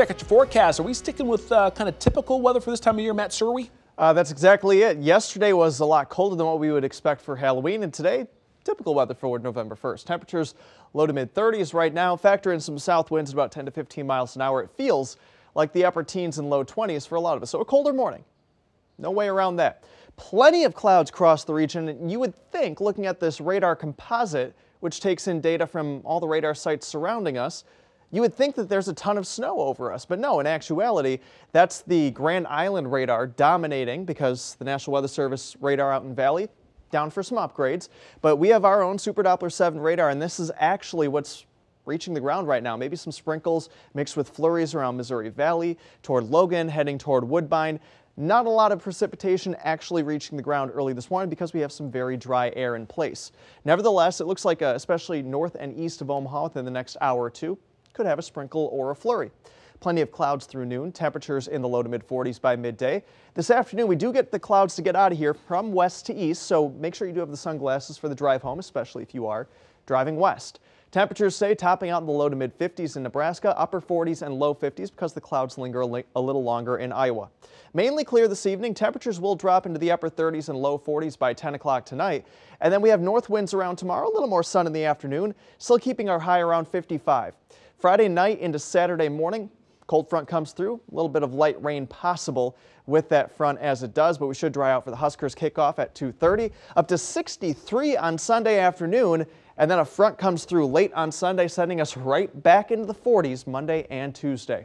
Check out your forecast. Are we sticking with uh, kind of typical weather for this time of year, Matt Serwe? Uh, that's exactly it. Yesterday was a lot colder than what we would expect for Halloween, and today, typical weather for November 1st. Temperatures low to mid 30s right now. Factor in some south winds at about 10 to 15 miles an hour. It feels like the upper teens and low 20s for a lot of us. So a colder morning. No way around that. Plenty of clouds cross the region, and you would think, looking at this radar composite, which takes in data from all the radar sites surrounding us, you would think that there's a ton of snow over us, but no, in actuality, that's the Grand Island radar dominating because the National Weather Service radar out in Valley down for some upgrades. But we have our own Super Doppler 7 radar, and this is actually what's reaching the ground right now. Maybe some sprinkles mixed with flurries around Missouri Valley, toward Logan, heading toward Woodbine. Not a lot of precipitation actually reaching the ground early this morning because we have some very dry air in place. Nevertheless, it looks like uh, especially north and east of Omaha within the next hour or two could have a sprinkle or a flurry. Plenty of clouds through noon, temperatures in the low to mid 40s by midday. This afternoon, we do get the clouds to get out of here from west to east, so make sure you do have the sunglasses for the drive home, especially if you are driving west. Temperatures say topping out in the low to mid 50s in Nebraska, upper 40s and low 50s because the clouds linger a little longer in Iowa. Mainly clear this evening. Temperatures will drop into the upper 30s and low 40s by 10 o'clock tonight. And then we have north winds around tomorrow, a little more sun in the afternoon, still keeping our high around 55. Friday night into Saturday morning, cold front comes through, a little bit of light rain possible with that front as it does, but we should dry out for the Huskers kickoff at 2.30, up to 63 on Sunday afternoon, and then a front comes through late on Sunday, sending us right back into the 40s Monday and Tuesday.